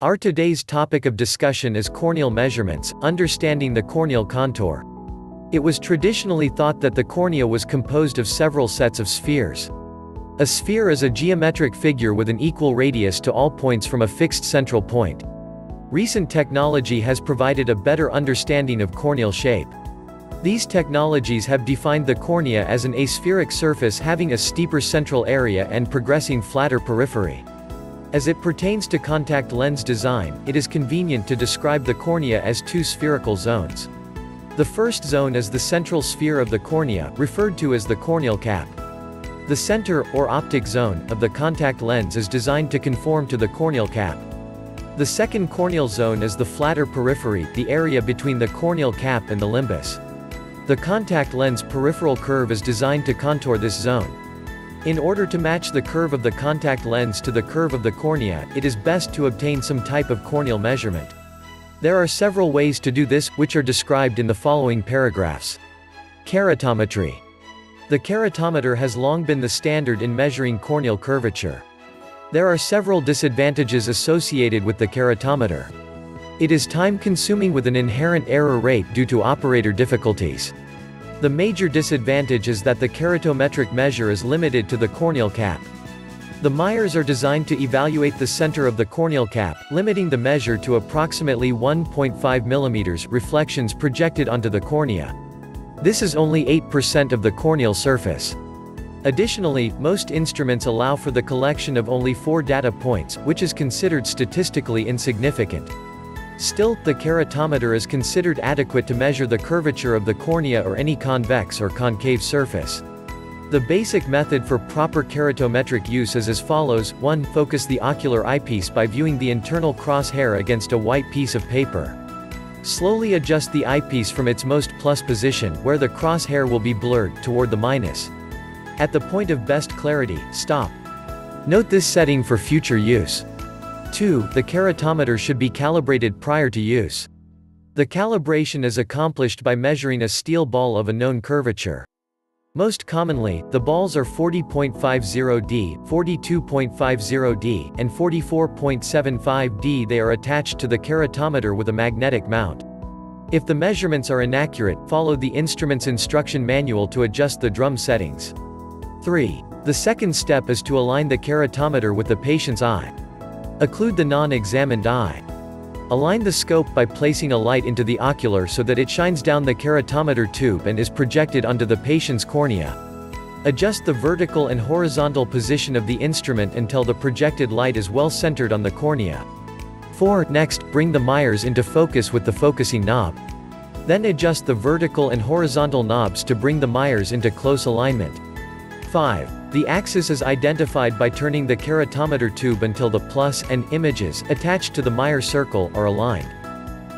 Our today's topic of discussion is corneal measurements, understanding the corneal contour. It was traditionally thought that the cornea was composed of several sets of spheres. A sphere is a geometric figure with an equal radius to all points from a fixed central point. Recent technology has provided a better understanding of corneal shape. These technologies have defined the cornea as an aspheric surface having a steeper central area and progressing flatter periphery. As it pertains to contact lens design, it is convenient to describe the cornea as two spherical zones. The first zone is the central sphere of the cornea, referred to as the corneal cap. The center, or optic zone, of the contact lens is designed to conform to the corneal cap. The second corneal zone is the flatter periphery, the area between the corneal cap and the limbus. The contact lens peripheral curve is designed to contour this zone. In order to match the curve of the contact lens to the curve of the cornea, it is best to obtain some type of corneal measurement. There are several ways to do this, which are described in the following paragraphs. Keratometry. The keratometer has long been the standard in measuring corneal curvature. There are several disadvantages associated with the keratometer. It is time-consuming with an inherent error rate due to operator difficulties. The major disadvantage is that the keratometric measure is limited to the corneal cap. The mires are designed to evaluate the center of the corneal cap, limiting the measure to approximately 1.5 mm reflections projected onto the cornea. This is only 8% of the corneal surface. Additionally, most instruments allow for the collection of only four data points, which is considered statistically insignificant. Still, the keratometer is considered adequate to measure the curvature of the cornea or any convex or concave surface. The basic method for proper keratometric use is as follows, 1. Focus the ocular eyepiece by viewing the internal crosshair against a white piece of paper. Slowly adjust the eyepiece from its most plus position, where the crosshair will be blurred, toward the minus. At the point of best clarity, stop. Note this setting for future use. 2. The keratometer should be calibrated prior to use. The calibration is accomplished by measuring a steel ball of a known curvature. Most commonly, the balls are 40.50D, 42.50D, and 44.75D. They are attached to the keratometer with a magnetic mount. If the measurements are inaccurate, follow the instrument's instruction manual to adjust the drum settings. 3. The second step is to align the keratometer with the patient's eye. Occlude the non-examined eye. Align the scope by placing a light into the ocular so that it shines down the keratometer tube and is projected onto the patient's cornea. Adjust the vertical and horizontal position of the instrument until the projected light is well centered on the cornea. 4. Next, bring the mires into focus with the focusing knob. Then adjust the vertical and horizontal knobs to bring the mires into close alignment. 5. The axis is identified by turning the keratometer tube until the plus and images attached to the mire circle are aligned.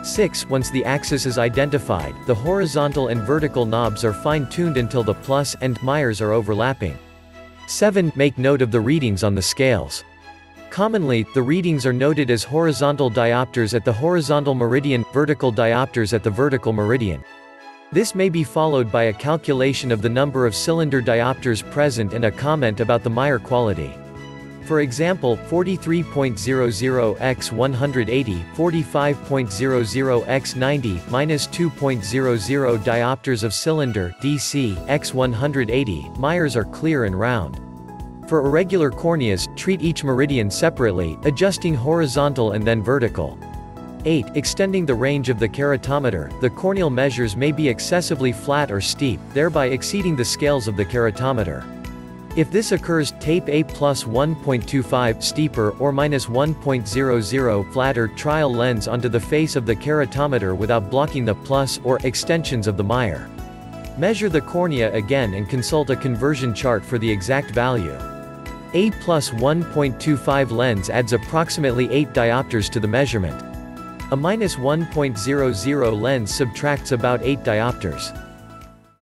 6. Once the axis is identified, the horizontal and vertical knobs are fine-tuned until the plus and mires are overlapping. 7. Make note of the readings on the scales. Commonly, the readings are noted as horizontal diopters at the horizontal meridian, vertical diopters at the vertical meridian. This may be followed by a calculation of the number of cylinder diopters present and a comment about the mire quality. For example, 43.00 x 180, 45.00 x 90, minus 2.00 diopters of cylinder DC, x 180, mires are clear and round. For irregular corneas, treat each meridian separately, adjusting horizontal and then vertical. 8. Extending the range of the keratometer, the corneal measures may be excessively flat or steep, thereby exceeding the scales of the keratometer. If this occurs, tape A plus 1.25 steeper or minus 1.00 flatter trial lens onto the face of the keratometer without blocking the plus or extensions of the mire. Measure the cornea again and consult a conversion chart for the exact value. A plus 1.25 lens adds approximately 8 diopters to the measurement. A minus 1.00 lens subtracts about 8 diopters.